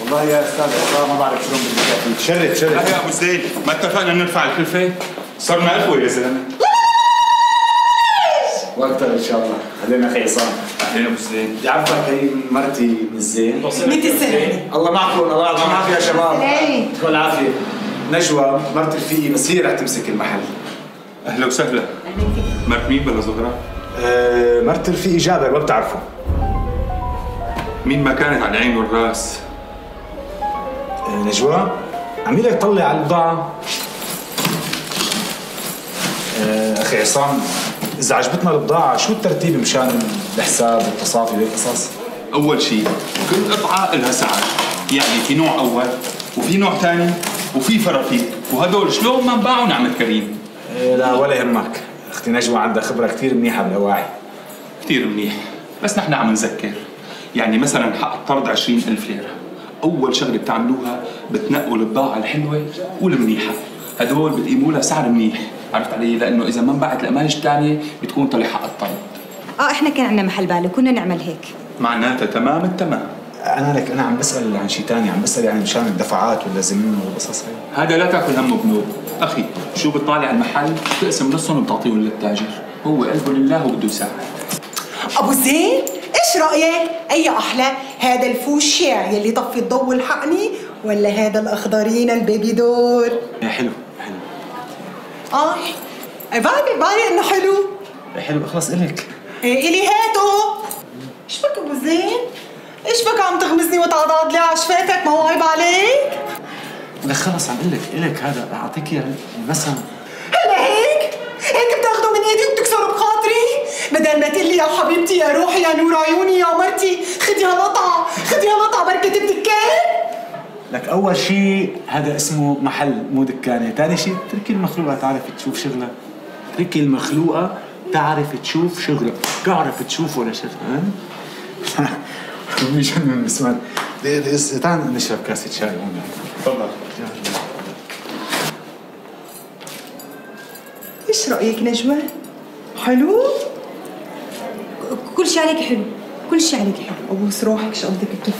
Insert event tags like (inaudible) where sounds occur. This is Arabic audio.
والله يا أستاذ عصام ما بعرف شلون بدي احكي شرف شرف يا أبو زيد ما اتفقنا نرفع الكلفة؟ صرنا اخوه يا زلمة. وأكثر إن شاء الله. خلينا أخي عصام. اهلين أبو زيد بدي أعرفك هي مرتي زين. الله معكم الله يعطيكم العافية يا شباب. يعطيكم العافية. نجوى مرت رفيقي بس هي رح تمسك المحل. أهلا وسهلا. مرت مين بلا زهرة؟ أه مرت رفيقي جابر ما بتعرفه. مين ما كانت على العين والراس نجوى عمي لك طلع على البضاعه أه أخي عصام إذا عجبتنا البضاعة شو الترتيب مشان الحساب والتصافي والقصص؟ أول شيء كل قطعة لها سعر. يعني في نوع أول وفي نوع ثاني وفي فرافيك وهدول شلون ما انباعوا نعمة كريم؟ أه لا ولا يهمك. أختي نجوى عندها خبرة كثير منيحة بالأواعي. كثير منيح. بس نحن عم نذكر. يعني مثلا حق الطرد 20000 ليرة. أول شغلة بتعملوها بتنقوا البضاعة الحلوة والمنيحة. هدول بتقيموا لها سعر منيح عرفت علي؟ لأنه إذا ما انباعت القماش الثانية بتكون طلع حق الطرد آه إحنا كان عندنا محل بالي كنا نعمل هيك. معناتها تمام التمام أنا لك أنا عم بسأل عن شيء ثاني عم بسأل يعني مشان الدفعات واللازمين والقصص هي هذا لا تأكل همه بنوب أخي شو بتطالع المحل بتقسم نصهم وبتعطيهم للتاجر. هو قلبه لله وبده يساعد. أبو زين إيش رأيك؟ أي أحلى؟ هذا الفوشيا يلي طفي الضوء والحقني ولا هذا الأخضرين البيبي دور يا حلو حلو. آه بعرف بعرف إنه حلو. حلو خلص إلك. إيه إلي هاتو. إيش بك أبو زين؟ إيش بك عم تغمزني وتعضعض لي؟ على شفافك ما هو عيب عليك. لك خلص عم لك إلك. هذا أعطيك إياه بس هلا هيك؟ هيك بتاخده من إيدي وبتكسره بخاطري؟ بدل ما تقلي يا حبيبتي يا روحي يا نور عيوني يا مرتي. لك أول شيء هذا اسمه محل مو دكانة. ثاني شيء اتركي المخلوقة تعرف تشوف شغلها اتركي المخلوقة تعرف تشوف شغلها تعرف تشوف ولا شغلها (laughs) مش من اسمها تعال نشرب كاسة شاي هون. تفضل. إيش رأيك نجوى حلو؟ كل شيء عليك حلو. كل شيء عليك حلو. ابوس روحك شو قصدك؟